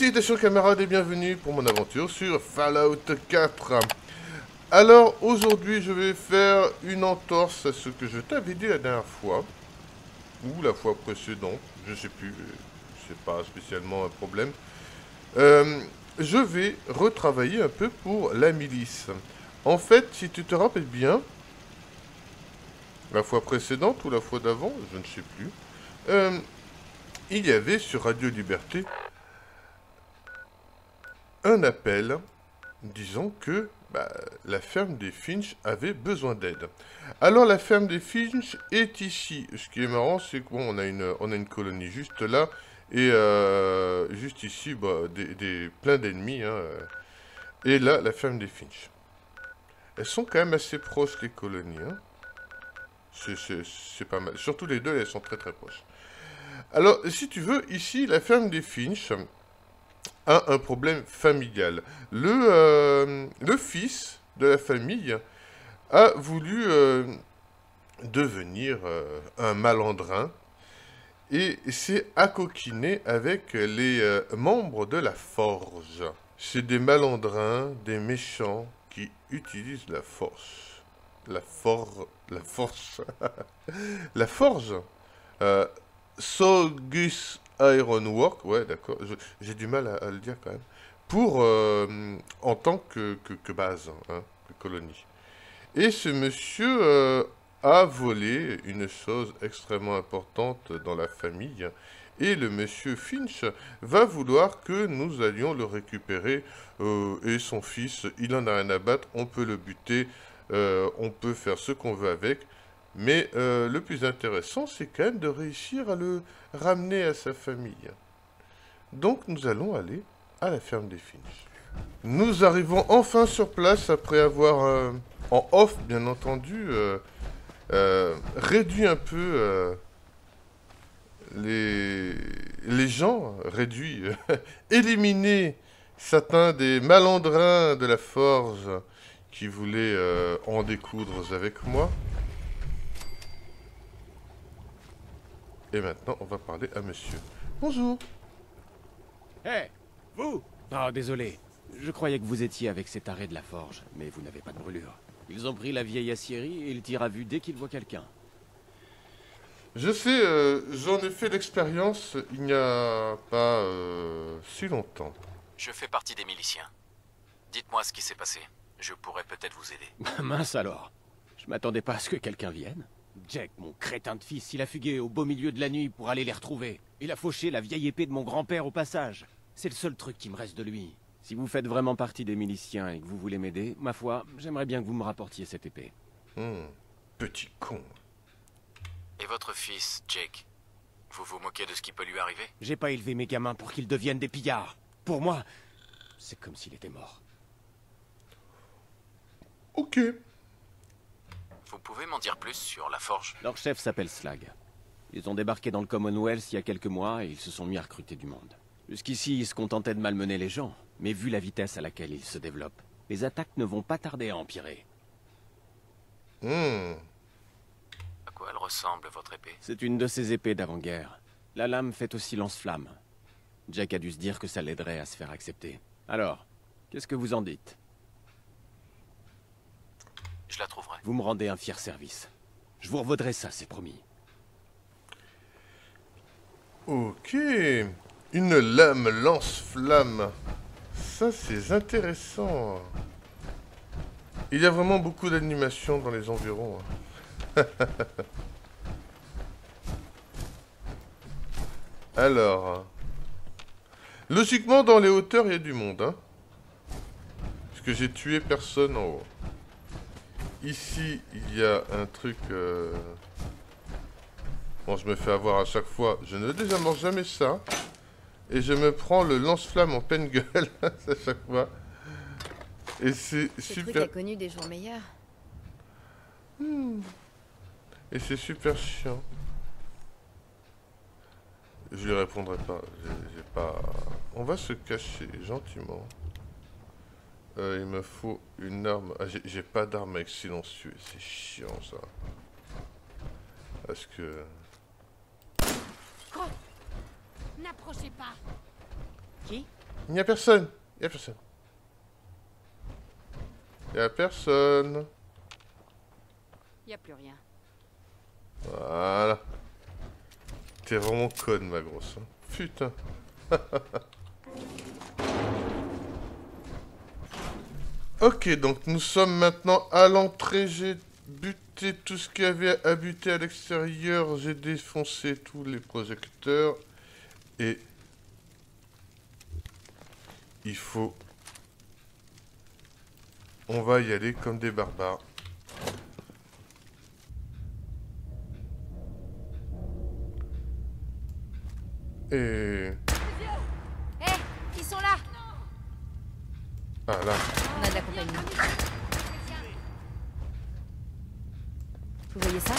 Félicitations camarades et bienvenue pour mon aventure sur Fallout 4. Alors aujourd'hui je vais faire une entorse à ce que je t'avais dit la dernière fois. Ou la fois précédente, je sais plus, c'est pas spécialement un problème. Euh, je vais retravailler un peu pour la milice. En fait, si tu te rappelles bien, la fois précédente ou la fois d'avant, je ne sais plus, euh, il y avait sur Radio Liberté un appel disant que bah, la ferme des Finch avait besoin d'aide. Alors la ferme des Finch est ici. Ce qui est marrant, c'est qu'on a une, colonie juste là et euh, juste ici, bah, des, plein d'ennemis. Hein. Et là, la ferme des Finch. Elles sont quand même assez proches les colonies. Hein. C'est pas mal. Surtout les deux, elles sont très très proches. Alors, si tu veux, ici, la ferme des Finch un problème familial. Le, euh, le fils de la famille a voulu euh, devenir euh, un malandrin et s'est accoquiné avec les membres de la forge. C'est des malandrins, des méchants qui utilisent la force. La force. La force. la forge. Sogus Ironwork, ouais, d'accord, j'ai du mal à, le dire quand même, pour, euh, en tant que, base, hein, que colonie. Et ce monsieur euh, a volé une chose extrêmement importante dans la famille, et le monsieur Finch va vouloir que nous allions le récupérer, euh, et son fils, il en a rien à battre, on peut le buter, on peut faire ce qu'on veut avec, mais euh, le plus intéressant, c'est quand même de réussir à le ramener à sa famille. Donc nous allons aller à la ferme des Finch. Nous arrivons enfin sur place après avoir, euh, en off bien entendu, euh, réduit un peu les, les gens, réduit, éliminé certains des malandrins de la forge qui voulaient en découdre avec moi. Et maintenant, on va parler à monsieur. Bonjour. Hé, vous Oh, désolé. Je croyais que vous étiez avec cet arrêt de la forge, mais vous n'avez pas de brûlure. Ils ont pris la vieille aciérie et ils tirent à vue dès qu'ils voient quelqu'un. Je sais, euh, j'en ai fait l'expérience il n'y a pas euh, si longtemps. Je fais partie des miliciens. Dites-moi ce qui s'est passé. Je pourrais peut-être vous aider. Mince alors. Je m'attendais pas à ce que quelqu'un vienne. Jack, mon crétin de fils, il a fugué au beau milieu de la nuit pour aller les retrouver. Il a fauché la vieille épée de mon grand-père au passage. C'est le seul truc qui me reste de lui. Si vous faites vraiment partie des miliciens et que vous voulez m'aider, ma foi, j'aimerais bien que vous me rapportiez cette épée. Hmm, petit con. Et votre fils, Jake Vous vous moquez de ce qui peut lui arriver? J'ai pas élevé mes gamins pour qu'ils deviennent des pillards. Pour moi, c'est comme s'il était mort. Ok. Vous pouvez m'en dire plus sur la forge Leur chef s'appelle Slag. Ils ont débarqué dans le Commonwealth il y a quelques mois et ils se sont mis à recruter du monde. Jusqu'ici, ils se contentaient de malmener les gens, mais vu la vitesse à laquelle ils se développent, les attaques ne vont pas tarder à empirer. Hmm. À quoi elle ressemble, votre épée? C'est une de ces épées d'avant-guerre. La lame fait aussi lance-flamme. Jack a dû se dire que ça l'aiderait à se faire accepter. Alors, qu'est-ce que vous en dites? Je la trouverai. Vous me rendez un fier service. Je vous revaudrai ça, c'est promis. Ok. Une lame lance-flamme. Ça, c'est intéressant. Il y a vraiment beaucoup d'animation dans les environs. Hein. Alors. Logiquement, dans les hauteurs, il y a du monde. Hein. Parce que j'ai tué personne en haut. Ici, il y a un truc... Euh, bon, je me fais avoir à chaque fois. Je ne désamorce jamais ça. Et je me prends le lance-flamme en pleine gueule à chaque fois. Et c'est super... a connu des jours meilleurs. Hmm. Et c'est super chiant. Je lui répondrai pas. J'ai pas... On va se cacher gentiment. Euh, il me faut une arme. Ah, j'ai pas d'arme avec silencieux. C'est chiant ça. Parce que. N'approchez pas. Qui? Il n'y a personne. Il n'y a personne. Il n'y a personne. Y a plus rien. Voilà. T'es vraiment conne, ma grosse. hein. Putain. ok, donc nous sommes maintenant à l'entrée. J'ai buté tout ce qu'il y avait à buter à l'extérieur. J'ai défoncé tous les projecteurs. Et... Il faut... On va y aller comme des barbares. Et... Hé Ils sont là Ah là. Vous voyez ça?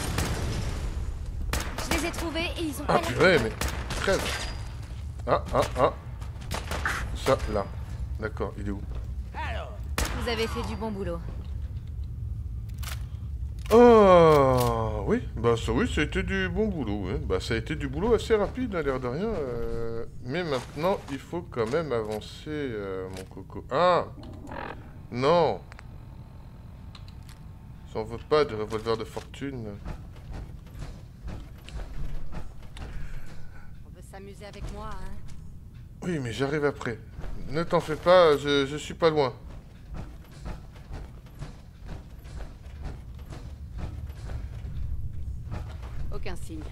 Je les ai trouvés et ils ont Ah pas purée, mais... Crève Ah, ah, ah. Ça, là. D'accord, il est où? Vous avez fait du bon boulot. Oh oui, bah ça oui, ça a été du bon boulot. ouais. Bah ça a été du boulot assez rapide, à l'air de rien. euh, Mais maintenant, il faut quand même avancer, euh, mon coco. Ah Non J'en veux pas de revolver de fortune. On veut s'amuser avec moi, hein Oui, mais j'arrive après. Ne t'en fais pas, je, je suis pas loin. Aucun signe.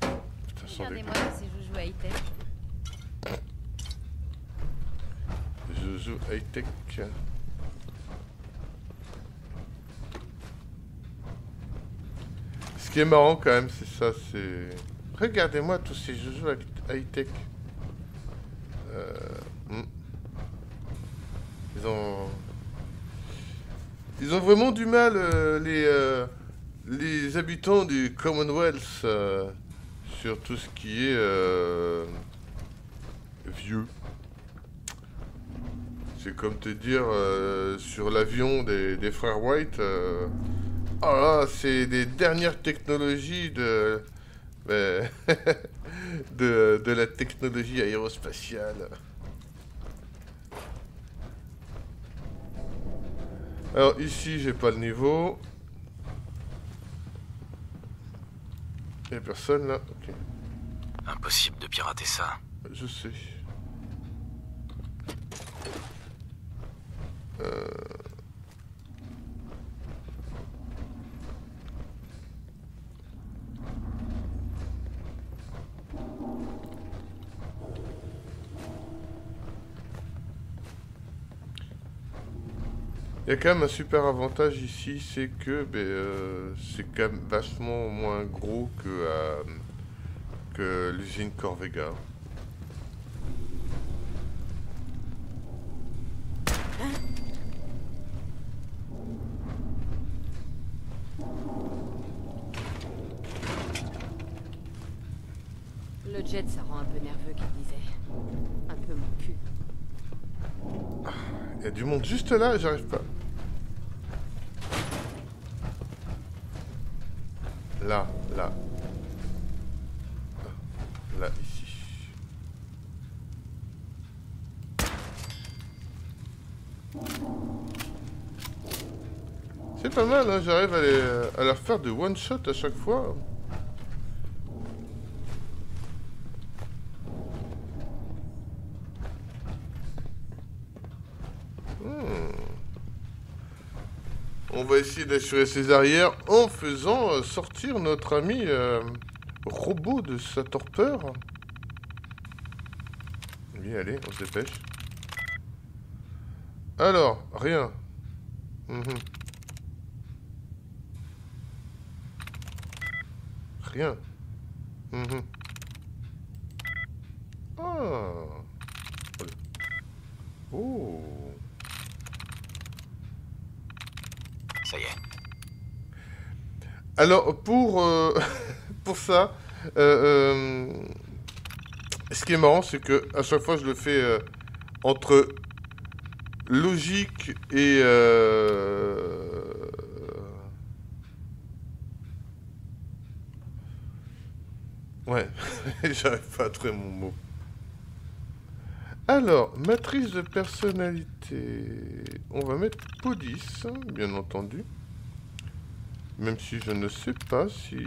Putain, sans Regardez-moi déconner. ces joujoux high-tech. Je joue high-tech. Ce qui est marrant quand même, c'est ça, c'est... Regardez-moi tous ces jeux high-tech. Euh, hmm. Ils ont... Ils ont vraiment du mal, euh, les, euh, les habitants du Commonwealth, sur tout ce qui est vieux. C'est comme te dire euh, sur l'avion des, des frères White. euh, oh là, c'est des dernières technologies de, ben, de, de la technologie aérospatiale. Alors ici, j'ai pas le niveau. Y a personne là. Ok, Impossible de pirater ça. je sais. Euh, Il y a quand même un super avantage ici, c'est que ben, euh, c'est quand même vachement moins gros que, à- que l'usine Corvega. Le jet, ça rend un peu nerveux, qu'il disait. Un peu mon cul. Il y a du monde juste là, j'arrive pas. Là, là. Là, ici. C'est pas mal, hein, j'arrive à, à leur faire de one shot à chaque fois. On va essayer d'assurer ses arrières en faisant euh, sortir notre ami euh, robot de sa torpeur. Oui, allez, on se dépêche. Alors, rien. Mhm. Rien. Mhm. Ah. Oh. Alors, pour, euh, pour ça, euh, euh, ce qui est marrant, c'est que à chaque fois, je le fais entre logique et... Ouais, j'arrive pas à trouver mon mot. Alors, matrice de personnalité. On va mettre Podis, bien entendu. Même si je ne sais pas si...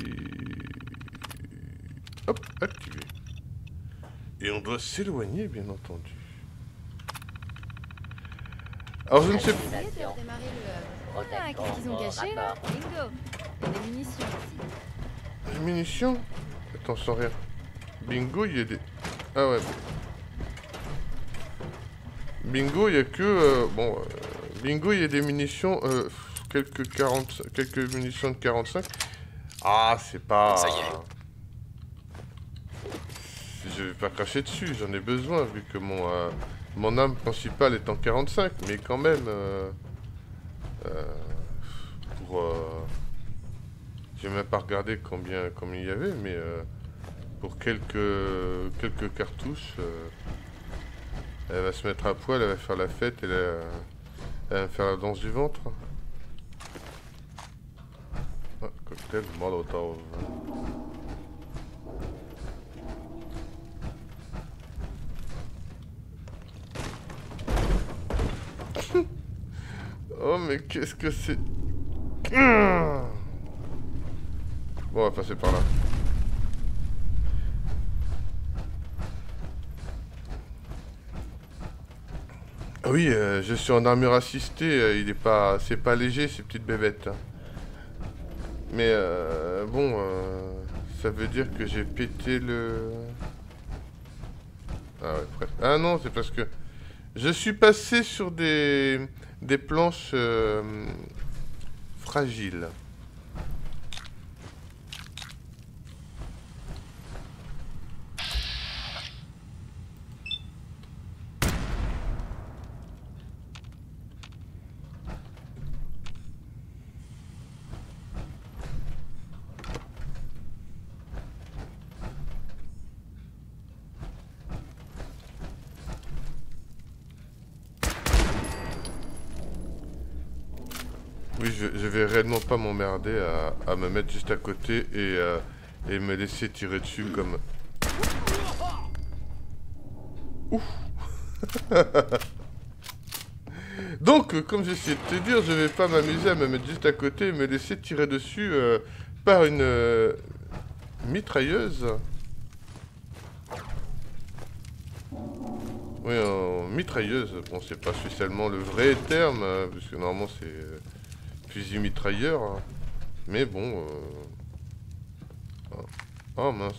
Hop, activé. Et on doit s'éloigner, bien entendu. Alors, je ne sais pas... Essayez de redémarrer le... Ah, qu'est-ce qu'ils ont caché là Bingo Il y a des munitions aussi. Les munitions? Attends, sans rien. Bingo, il y a des... Ah ouais. Bingo, il y a que... euh, bon, euh, bingo, il y a des munitions... euh, quelques 40... Quelques munitions de 45. Ah, c'est pas... Ça y est. Je vais pas cracher dessus, j'en ai besoin, vu que mon... euh, mon arme principale est en 45, mais quand même... euh, euh, pour... euh, j'ai même pas regardé combien, combien il y avait, mais euh, pour quelques, quelques cartouches, elle va se mettre à poil, elle va faire la fête, elle, va- elle va faire la danse du ventre. Ah, cocktail Molotov. oh mais qu'est-ce que c'est? Ah Bon, on va passer par là. Oui, euh, je suis en armure assistée, euh, il est pas, c'est pas léger ces petites bébêtes. hein. Mais euh, bon, ça veut dire que j'ai pété le. Ah ouais. Ah non, c'est parce que je suis passé sur des des planches fragiles. Oui, je, je vais réellement pas m'emmerder à, à me mettre juste à côté et, euh, et me laisser tirer dessus comme... Ouf Donc, euh, comme j'essaie de te dire, je vais pas m'amuser à me mettre juste à côté et me laisser tirer dessus euh, par une mitrailleuse. Oui, en mitrailleuse. Bon, c'est pas spécialement le vrai terme, parce que normalement c'est fusil mitrailleur. hein. Mais bon. euh. Oh mince.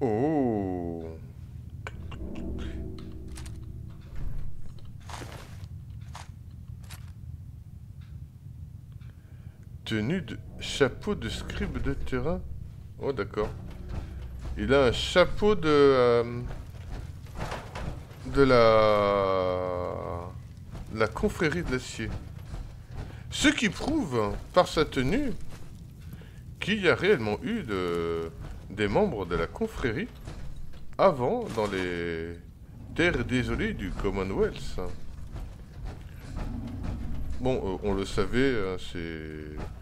Oh. Tenue de chapeau de scribe de terrain. Oh d'accord. Il a un chapeau de euh, de la la confrérie de l'acier. Ce qui prouve par sa tenue qu'il y a réellement eu de des membres de la confrérie avant dans les terres désolées du Commonwealth. Bon, euh, on le savait, hein, c'est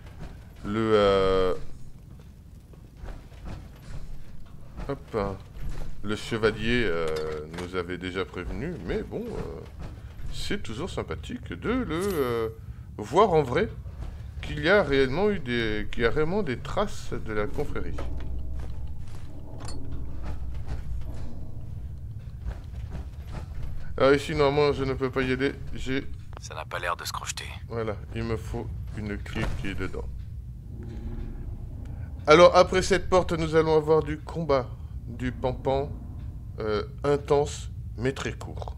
le euh, hop, le chevalier euh, nous avait déjà prévenu, mais bon, euh, c'est toujours sympathique de le voir en vrai qu'il y a réellement eu des qu'il y a réellement des traces de la confrérie. Ah, ici, normalement, je ne peux pas y aller. J'ai... Ça n'a pas l'air de se crocheter. Voilà, il me faut une clé qui est dedans. Alors, après cette porte, nous allons avoir du combat. Du pampan euh, intense, mais très court.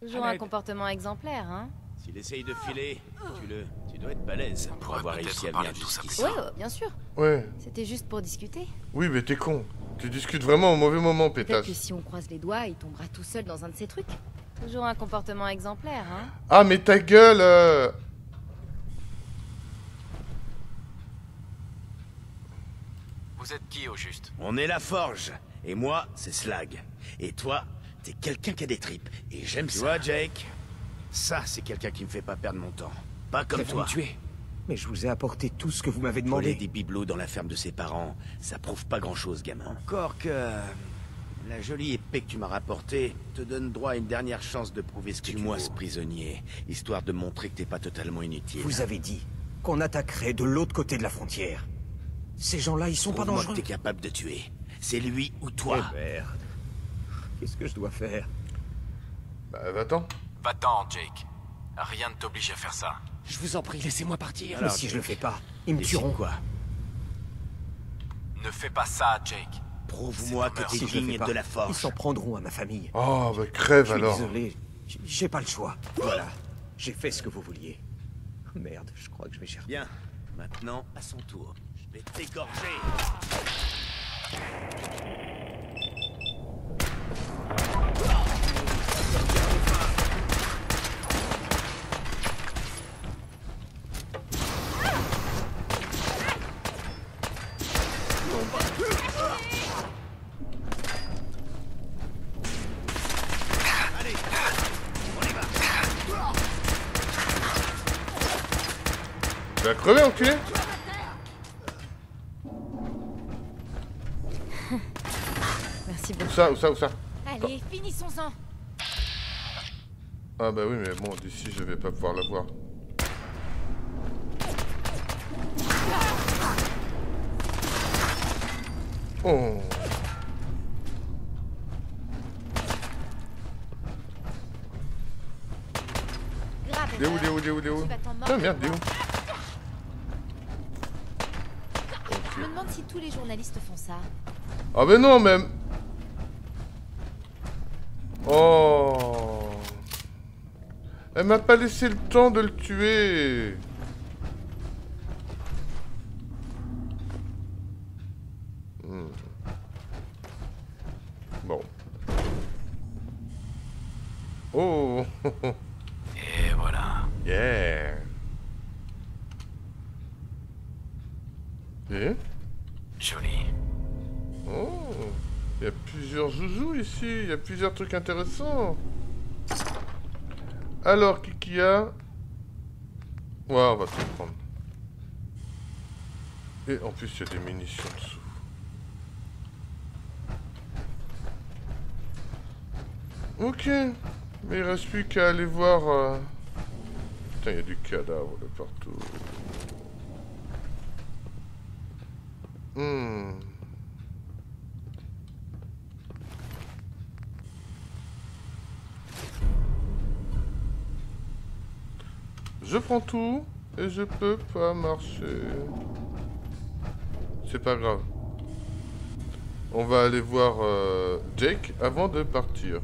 Toujours un comportement exemplaire, hein S'il essaye de filer, tu le. Tu dois être balèze pour avoir peut-être réussi à de tout ça jusqu'ici. Ouais, bien sûr. Ouais, C'était juste pour discuter. oui, mais t'es con. Tu discutes vraiment au mauvais moment, Peut-être pétasse. que si on croise les doigts, il tombera tout seul dans un de ces trucs. Toujours un comportement exemplaire, hein Ah, mais ta gueule euh. Vous êtes qui au juste? On est la forge. Et moi, c'est Slag. Et toi, t'es quelqu'un qui a des tripes. Et j'aime ça. Tu vois, Jake? Ça, c'est quelqu'un qui me fait pas perdre mon temps. Pas comme toi. me tuer. Mais je vous ai apporté tout ce que vous m'avez Voler demandé. des bibelots dans la ferme de ses parents, ça prouve pas grand-chose, gamin. Encore que... La jolie épée que tu m'as rapportée te donne droit à une dernière chance de prouver ce que tu moi ce prisonnier, histoire de montrer que t'es pas totalement inutile. Vous avez dit qu'on attaquerait de l'autre côté de la frontière. Ces gens-là, ils sont pas dangereux. t'es capable de tuer. C'est lui ou toi. Eh merde. Qu'est-ce que je dois faire Bah, va-t'en. Va-t'en, Jake. Rien ne t'oblige à faire ça. Je vous en prie, laissez-moi partir. Mais si je le fais pas, ils me tueront. quoi Ne fais pas ça, Jake. Prouve-moi que t'es Si digne de la ils forge. s'en prendront à ma famille. Oh, bah crève Je suis alors. désolé, j'ai pas le choix. Voilà, j'ai fait ce que vous vouliez. Merde, je crois que je vais chercher. Bien. Maintenant, à son tour. Vais t'égorger. Crever, enculé ça, où ça, où ça. Allez, finissons-en. Ah bah oui, mais bon, d'ici, je vais pas pouvoir la voir. Oh. Est où, est où, est où, est où Ah merde, est où Je me demande si tous les journalistes font ça. Ah mais non, même Oh. Elle m'a pas laissé le temps de le tuer Hmm. Bon. Oh Et voilà. Yeah Et Joli. Oh, il y a plusieurs zouzous ici, il y a plusieurs trucs intéressants. Alors, Kiki a? Ouais, on va tout prendre. Et en plus, il y a des munitions dessous. Ok, mais il reste plus qu'à aller voir... euh, Putain, il y a du cadavre de partout. Hmm. Je prends tout et je peux pas marcher. C'est pas grave. On va aller voir euh, Jake avant de partir.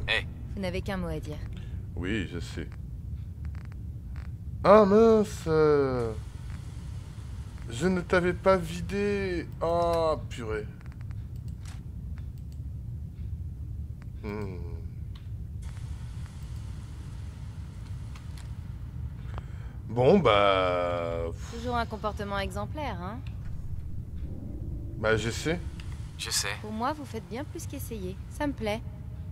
Vous n'avez qu'un mot à dire. Oui, je sais. Ah mince euh, Je ne t'avais pas vidé. Ah, purée. Hmm. Bon, bah... Toujours un comportement exemplaire, hein Bah, j'essaie. Je sais. Pour moi, vous faites bien plus qu'essayer. Ça me plaît.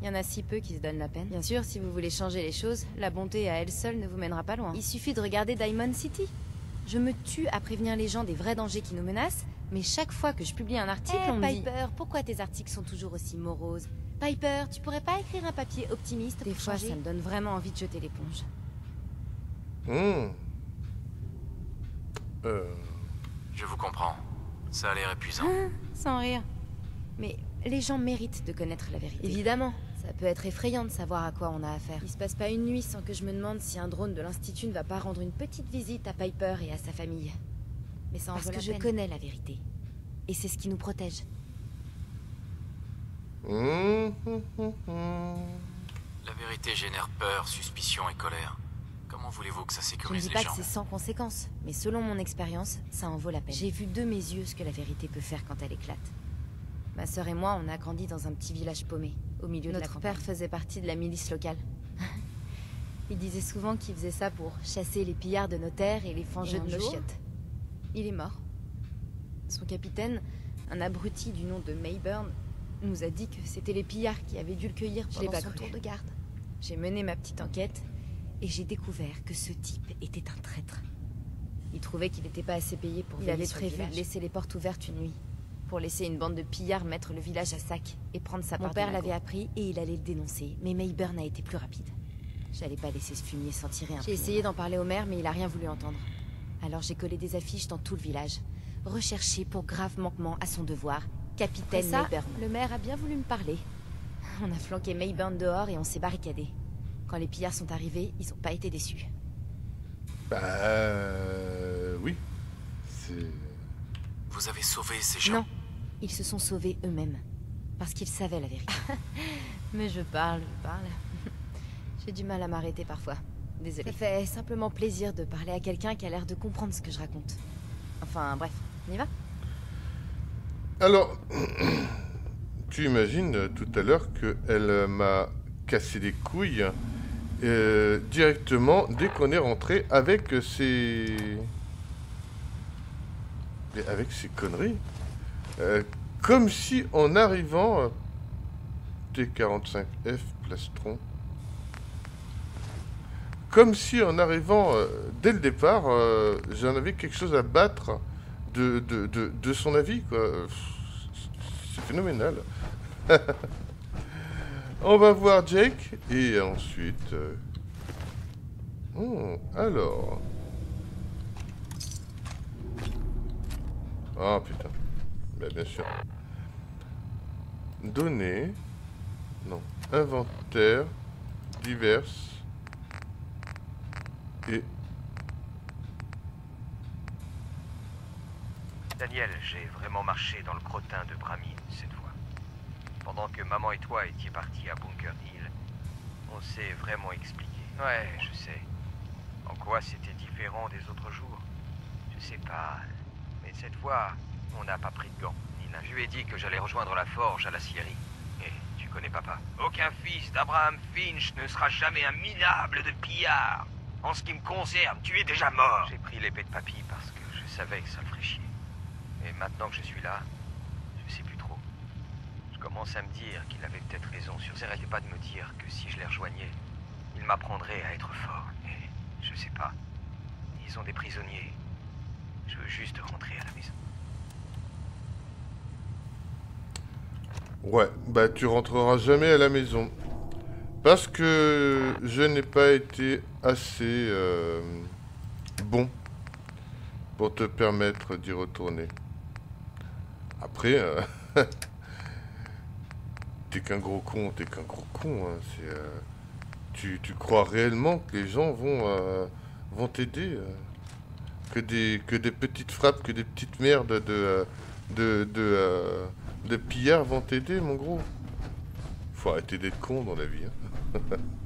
Il y en a si peu qui se donnent la peine. Bien sûr, si vous voulez changer les choses, la bonté à elle seule ne vous mènera pas loin. Il suffit de regarder Diamond City. Je me tue à prévenir les gens des vrais dangers qui nous menacent, mais chaque fois que je publie un article, Eh, on me dit Piper, pourquoi tes articles sont toujours aussi moroses? Piper, tu pourrais pas écrire un papier optimiste Des pour fois, changer? ça me donne vraiment envie de jeter l'éponge. Hmm. Euh... Je vous comprends. Ça a l'air épuisant. Sans rire. Mais les gens méritent de connaître la vérité. Évidemment, ça peut être effrayant de savoir à quoi on a affaire. Il se passe pas une nuit sans que je me demande si un drone de l'Institut ne va pas rendre une petite visite à Piper et à sa famille. Mais ça en Parce vaut que la je peine. connais la vérité. Et c'est ce qui nous protège. La vérité génère peur, suspicion et colère. Comment voulez-vous que ça Je ne sécurise dis pas que c'est sans conséquence, mais selon mon expérience, ça en vaut la peine. J'ai vu de mes yeux ce que la vérité peut faire quand elle éclate. Ma sœur et moi, on a grandi dans un petit village paumé, au milieu de Notre la père campagne. faisait partie de la milice locale. Il disait souvent qu'il faisait ça pour chasser les pillards de nos terres et les fangeux de nos chiottes. Il est mort. Son capitaine, un abruti du nom de Mayburn, nous a dit que c'était les pillards qui avaient dû le cueillir pendant pas son cru. tour de garde. J'ai mené ma petite enquête et j'ai découvert que ce type était un traître. Il trouvait qu'il n'était pas assez payé pour Il avait prévu de laisser les portes ouvertes une nuit, pour laisser une bande de pillards mettre le village à sac et prendre sa Mon part. père Mon l'avait père l'avait appris et il allait le dénoncer, mais Mayburn a été plus rapide. J'allais pas laisser ce fumier s'en tirer un J'ai essayé d'en parler au maire, mais il a rien voulu entendre. Alors j'ai collé des affiches dans tout le village. Recherché pour grave manquement à son devoir, capitaine Après ça, Mayburn. Le maire a bien voulu me parler. On a flanqué Mayburn dehors et on s'est barricadé. Quand les pillards sont arrivés, ils ont pas été déçus. Bah... euh, oui. C'est... Vous avez sauvé ces gens Non, ils se sont sauvés eux-mêmes. Parce qu'ils savaient la vérité. Mais je parle, je parle. J'ai du mal à m'arrêter parfois. Désolée. Ça fait simplement plaisir de parler à quelqu'un qui a l'air de comprendre ce que je raconte. Enfin, bref, on y va? Alors, tu imagines tout à l'heure qu'elle m'a cassé les couilles euh, directement dès qu'on est rentré avec. Mais avec ses conneries. Euh, comme si en arrivant... euh, T45F, plastron. Comme si en arrivant dès le départ, j'en avais quelque chose à battre de, de, de, de son avis, quoi. C'est phénoménal. On va voir Jake et ensuite. hmm, alors. Ah putain. Bah, bien sûr. Données. Non. Inventaire. Diverses. Et. Daniel, j'ai vraiment marché dans le crottin de Bramine. Pendant que maman et toi étiez partis à Bunker Hill, on s'est vraiment expliqué. Ouais, je sais. En quoi c'était différent des autres jours Je sais pas. Mais cette fois, on n'a pas pris de gants. Je lui ai dit que j'allais rejoindre la forge à la scierie. Et tu connais papa Aucun fils d'Abraham Finch ne sera jamais un minable de pillard. En ce qui me concerne, tu es déjà mort. J'ai pris l'épée de papy parce que je savais que ça le ferait chier. Et maintenant que je suis là, je sais plus trop. Je commence à me dire qu'il avait peut-être raison sur ça. N'arrêtez pas de me dire que si je les rejoignais, il m'apprendrait à être fort. Et je sais pas. Ils sont des prisonniers. Je veux juste rentrer à la maison. Ouais, bah tu rentreras jamais à la maison. Parce que je n'ai pas été assez euh, bon pour te permettre d'y retourner. Après, euh, t'es qu'un gros con, t'es qu'un gros con. hein, euh, tu, crois réellement que les gens vont, euh, t'aider euh, que, des, petites frappes, que des petites merdes de, de, de, de pillards vont t'aider, mon gros? Faut arrêter d'être con dans la vie. hein.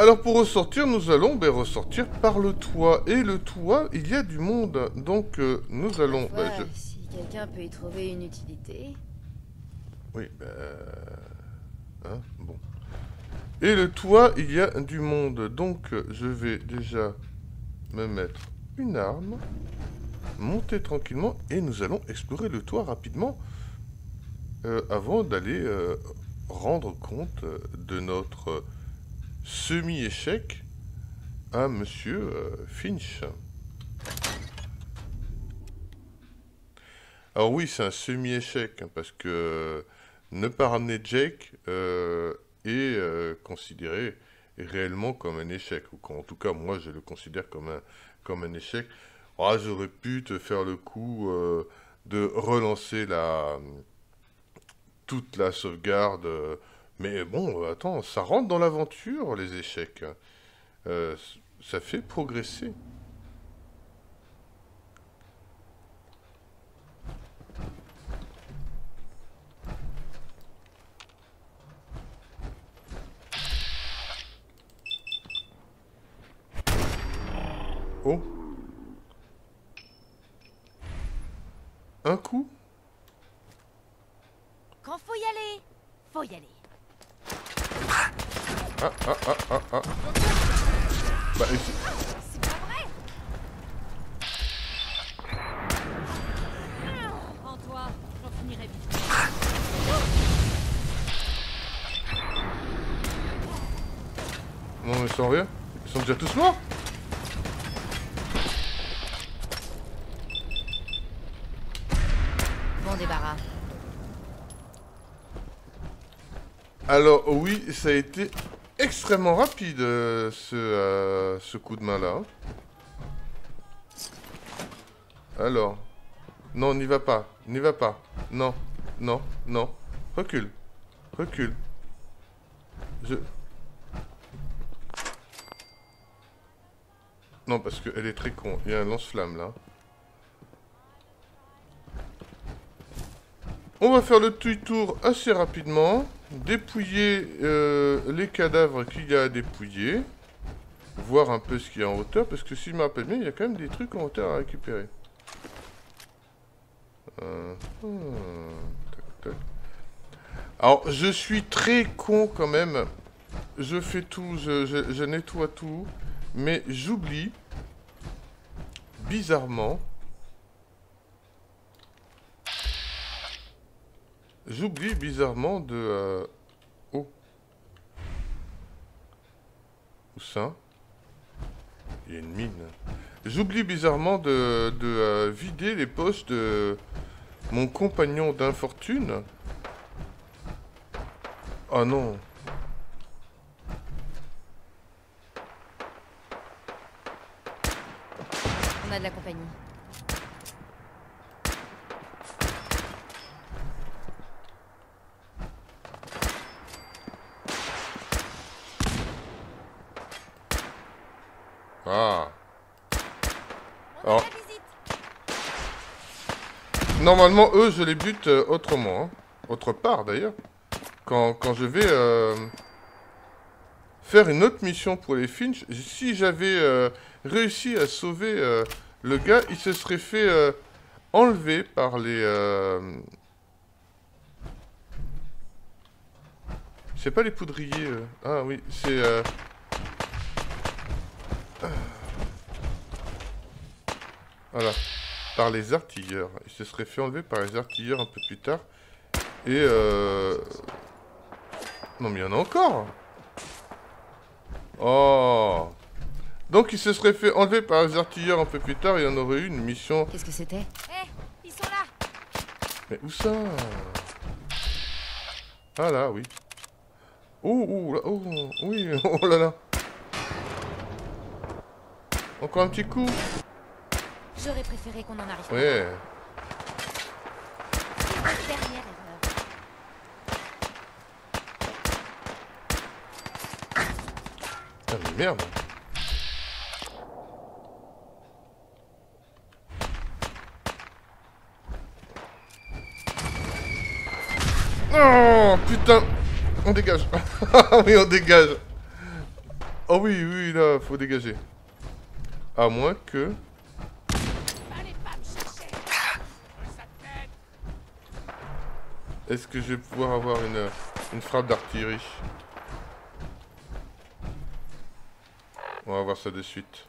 Alors pour ressortir, nous allons ben, ressortir par le toit. Et le toit, il y a du monde. Donc euh, nous allons... ben, je- Si quelqu'un peut y trouver une utilité. Oui, ben... Hein, bon. Et le toit, il y a du monde. Donc, je vais déjà me mettre une arme, monter tranquillement, et nous allons explorer le toit rapidement, euh, avant d'aller euh, rendre compte de notre semi-échec à Monsieur euh, Finch. Alors oui, c'est un semi-échec, hein, parce que euh, ne pas ramener Jake euh, est considéré réellement comme un échec. Ou en tout cas, moi, je le considère comme un, comme un échec. Ah, j'aurais pu te faire le coup de relancer la, toute la sauvegarde. Mais bon, attends, ça rentre dans l'aventure, les échecs. Euh, ça fait progresser. Oh. Un coup? Faut y aller. Faut y aller. Ah, ah, ah, ah, ah. Bah, et c'est- C'est pas vrai. Rends-toi, j'en finirai vite. non, mais sans rien. Ils sont déjà tous morts Bon débarras. Alors, oui, ça a été extrêmement rapide, euh, ce, euh, ce coup de main-là. Alors. Non, n'y va pas. N'y va pas. Non, non, non. Recule. Recule. Non, parce qu'elle est très con. Il y a un lance-flamme, là. On va faire le tour assez rapidement. Dépouiller euh, les cadavres qu'il y a à dépouiller. Voir un peu ce qu'il y a en hauteur. Parce que si je me rappelle bien, il y a quand même des trucs en hauteur à récupérer. Euh, hmm. Alors, je suis très con quand même. Je fais tout, je nettoie tout. Mais j'oublie, bizarrement, J'oublie bizarrement de... Oh. Où ça Il y a une mine. J'oublie bizarrement de, de euh, vider les poches de mon compagnon d'infortune. Oh non. On a de la compagnie. Ah. Alors. Normalement, eux, je les bute euh, autrement. hein. Autre part, d'ailleurs. Quand, quand je vais euh, faire une autre mission pour les Finch, si j'avais euh, réussi à sauver euh, le gars, il se serait fait enlever par les... C'est pas les poudriers. Ah oui, c'est... Voilà par les artilleurs. Il se serait fait enlever par les artilleurs un peu plus tard. Et euh... Non mais il y en a encore Oh Donc il se serait fait enlever par les artilleurs un peu plus tard et il y en aurait eu une mission... Qu'est-ce que c'était? Eh, ils sont là. Mais où ça? Ah là, oui. Oh, oh, là, oh, oui, oh là là Encore un petit coup J'aurais préféré qu'on en arrive. Ouais. Dernière erreur. Ah mais merde Oh putain On dégage Ah oui on dégage Oh oui oui là faut dégager À moins que... Est-ce que je vais pouvoir avoir une, une frappe d'artillerie? On va voir ça de suite.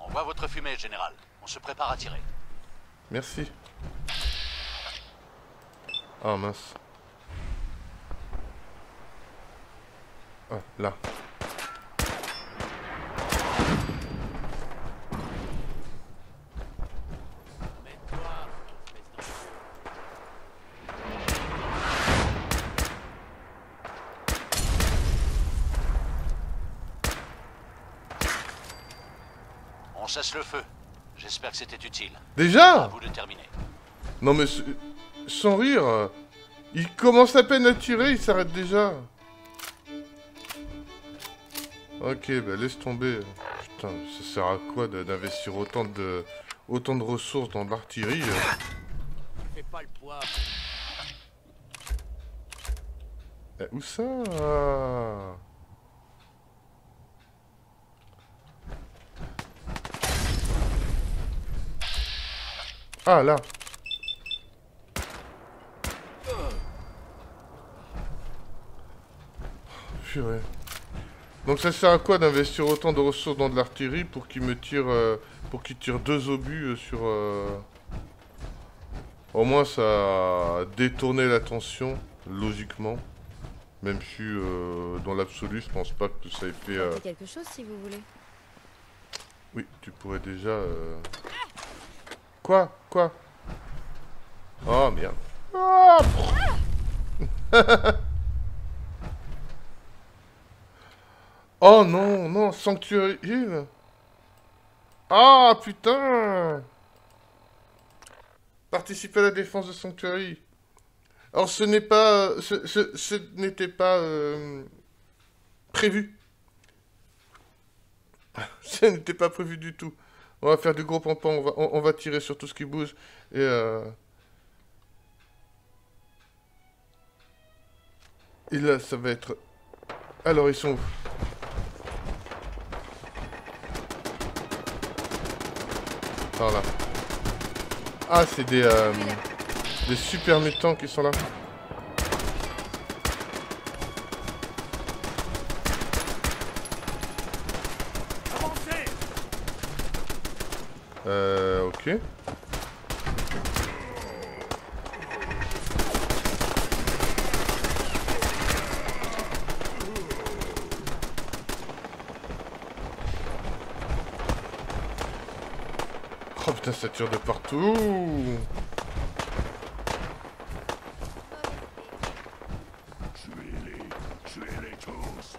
On voit votre fumée, général. On se prépare à tirer. Merci. Ah mince. Ah, là. On cesse le feu. J'espère que c'était utile. À Déjà vous de terminer. Non mais sans rire, euh, il commence à peine à tirer, il s'arrête déjà. Ok, bah laisse tomber. Putain, ça sert à quoi d'investir autant de autant de ressources dans l'artillerie euh Fais pas le poids. Eh, Où ça? Ah, là. Purée. Donc ça sert à quoi d'investir autant de ressources dans de l'artillerie pour qu'il me tire... euh, pour qu'il tire deux obus euh, sur... euh, Au moins ça a détourné l'attention, logiquement. Même si euh, dans l'absolu, je pense pas que ça ait fait... euh, quelque chose si vous voulez. Oui, tu pourrais déjà... euh, Quoi Quoi? Oh merde. Ah, oh non, non, Sanctuary Ah putain Participer à la défense de Sanctuary. Alors ce n'est pas... Ce, ce- ce n'était pas... euh, prévu. Ça n'était pas prévu du tout. On va faire du gros pompons, on va, on, on va tirer sur tout ce qui bouge. Et euh... Et là, ça va être... Alors, ils sont où? Ah, c'est des... euh, Des super mutants qui sont là. Euh, ok. Ça tire de partout Tuez-les, tuez-les tous.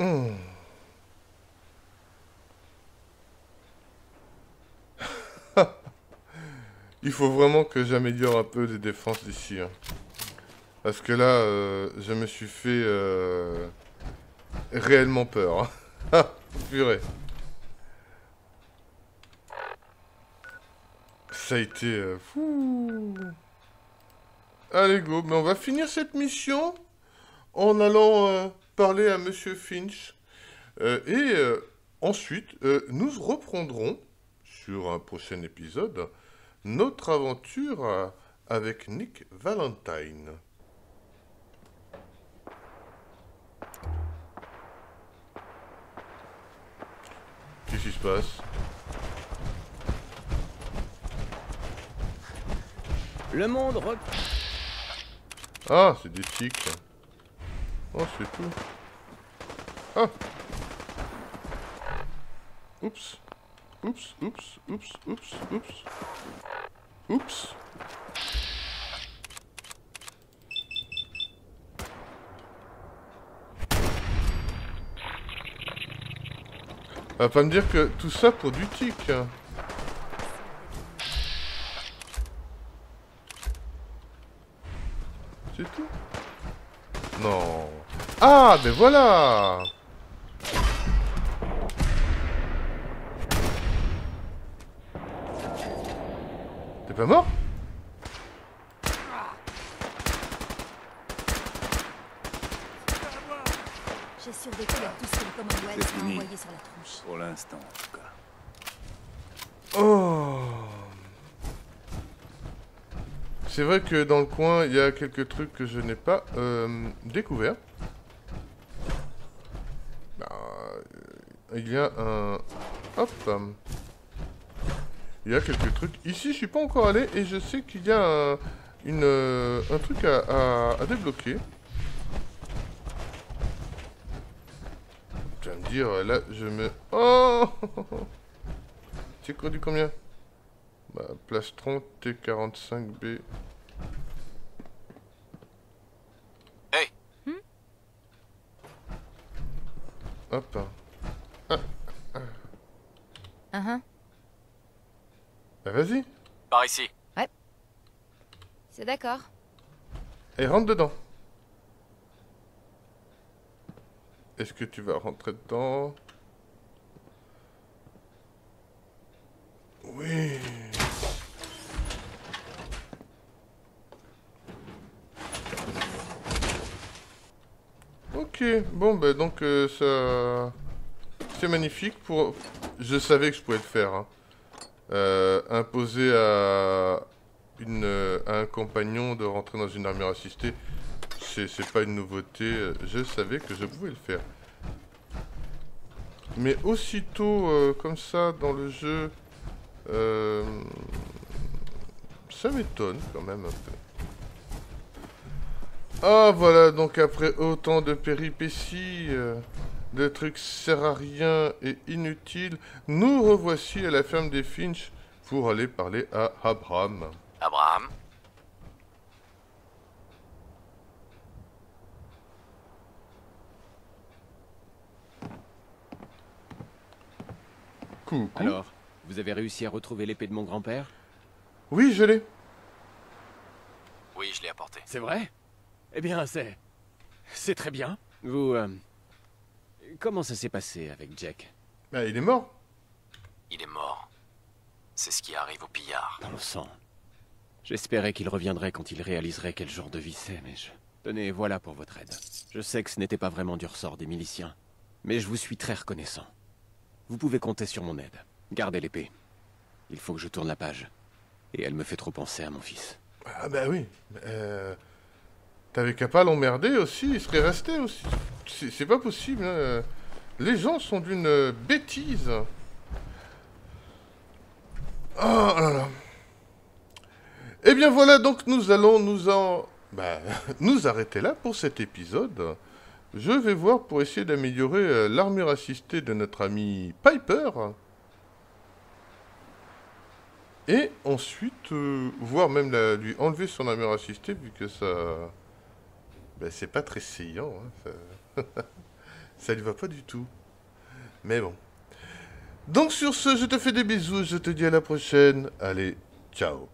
Hmm. Il faut vraiment que j'améliore un peu les défenses d'ici. hein. Parce que là, euh, je me suis fait euh, réellement peur. hein. Ah, purée. Ça a été... euh, fou. Allez, go. Mais on va finir cette mission en allant parler à Monsieur Finch. Et ensuite, nous reprendrons, sur un prochain épisode, notre aventure avec Nick Valentine. Qu'est-ce qui se passe? Le monde re... Ah, c'est des tics. Oh, c'est tout. Ah Oups. Oups, oups, oups, oups, oups. Oups. Va pas me dire que tout ça pour du tic. hein. C'est tout? Non. Ah, ben voilà pas mort J'ai survécu à tout ce que le C'est m'a fini. envoyé sur la tronche. Pour l'instant, en tout cas. Oh C'est vrai que dans le coin, il y a quelques trucs que je n'ai pas euh, découverts. Bah, il y a un... Hop Il y a quelques trucs. Ici, je suis pas encore allé et je sais qu'il y a un, une, euh, un truc à, à- à débloquer. Tu vas me dire, là, je me... Oh C'est quoi du combien? Bah, plastron T45B. Hey Hop. Vas-y. Par ici. Ouais. C'est d'accord. Et rentre dedans. Est-ce que tu vas rentrer dedans? Oui. Ok, bon bah donc euh, ça... C'est magnifique pour... Je savais que je pouvais le faire. Hein. Euh, imposer à, un compagnon de rentrer dans une armure assistée, c'est pas une nouveauté. Je savais que je pouvais le faire. Mais aussitôt, euh, comme ça, dans le jeu, euh, ça m'étonne quand même un peu. Ah voilà, donc après autant de péripéties, de trucs sert à rien et inutiles, nous revoici à la ferme des Finch pour aller parler à Abraham. Abraham Coucou. Alors, vous avez réussi à retrouver l'épée de mon grand-père? Oui, je l'ai. Oui, je l'ai apporté. C'est vrai? Eh bien, c'est... C'est très bien. Vous... euh, Comment ça s'est passé avec Jack? Bah, il est mort. Il est mort. C'est ce qui arrive au pillard. Dans le sang. J'espérais qu'il reviendrait quand il réaliserait quel genre de vie c'est, mais je... Tenez, voilà pour votre aide. Je sais que ce n'était pas vraiment du ressort des miliciens, mais je vous suis très reconnaissant. Vous pouvez compter sur mon aide. Gardez l'épée. Il faut que je tourne la page. Et elle me fait trop penser à mon fils. Ah bah oui. Euh, T'avais qu'à pas l'emmerder aussi, il serait resté aussi. C'est pas possible. hein. Les gens sont d'une bêtise. Oh là là. Eh bien voilà, donc nous allons nous en... Bah, nous arrêter là pour cet épisode. Je vais voir pour essayer d'améliorer euh, l'armure assistée de notre ami Piper. Et ensuite, euh, voire même lui enlever son armure assistée, vu que ça... Ben, c'est pas très saillant. hein, Ça... ça lui va pas du tout. Mais bon. Donc sur ce, je te fais des bisous, je te dis à la prochaine. Allez, ciao.